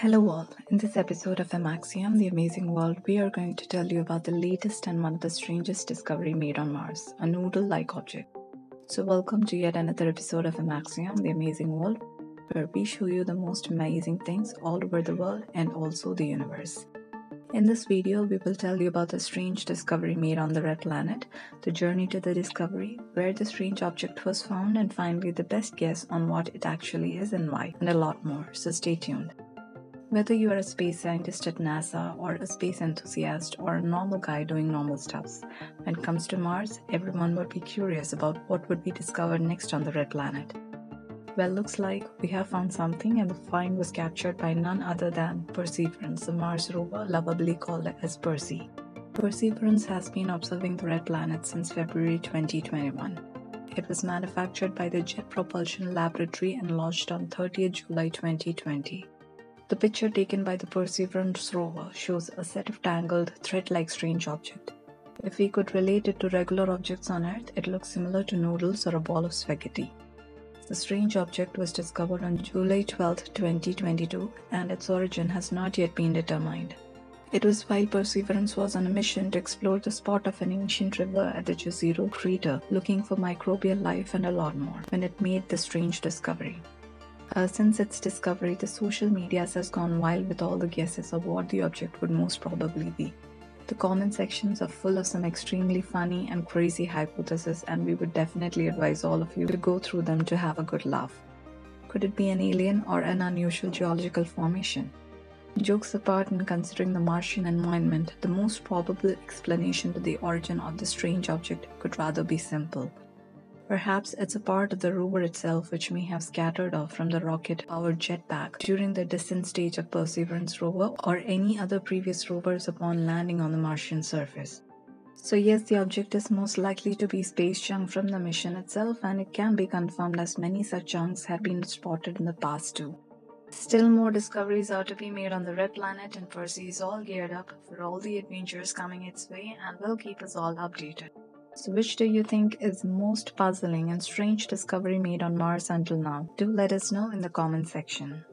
Hello, all. In this episode of Amaxiom, The Amazing World, we are going to tell you about the latest and one of the strangest discovery made on Mars, a noodle-like object. So, welcome to yet another episode of Amaxiom, The Amazing World, where we show you the most amazing things all over the world and also the universe. In this video, we will tell you about the strange discovery made on the red planet, the journey to the discovery, where the strange object was found, and finally the best guess on what it actually is and why, and a lot more. So stay tuned. Whether you are a space scientist at NASA or a space enthusiast or a normal guy doing normal stuffs, when it comes to Mars, everyone would be curious about what would be discovered next on the red planet. Well, looks like we have found something, and the find was captured by none other than Perseverance, the Mars rover lovably called as Percy. Perseverance has been observing the red planet since February 2021. It was manufactured by the Jet Propulsion Laboratory and launched on 30th July 2020. The picture taken by the Perseverance rover shows a set of tangled, thread-like strange object. If we could relate it to regular objects on Earth, it looks similar to noodles or a ball of spaghetti. The strange object was discovered on July 12, 2022, and its origin has not yet been determined. It was while Perseverance was on a mission to explore the spot of an ancient river at the Jezero crater, looking for microbial life and a lot more, when it made the strange discovery. Uh, since its discovery, the social media has gone wild with all the guesses of what the object would most probably be. The comment sections are full of some extremely funny and crazy hypotheses, and we would definitely advise all of you to go through them to have a good laugh. Could it be an alien or an unusual geological formation? Jokes apart, and considering the Martian environment, the most probable explanation to the origin of the strange object could rather be simple. Perhaps it's a part of the rover itself which may have scattered off from the rocket powered jetpack during the descent stage of Perseverance rover or any other previous rovers upon landing on the Martian surface. So, yes, the object is most likely to be space junk from the mission itself, and it can be confirmed as many such junks have been spotted in the past too. Still more discoveries are to be made on the Red Planet, and Percy is all geared up for all the adventures coming its way and will keep us all updated. So, which do you think is the most puzzling and strange discovery made on Mars until now? Do let us know in the comment section.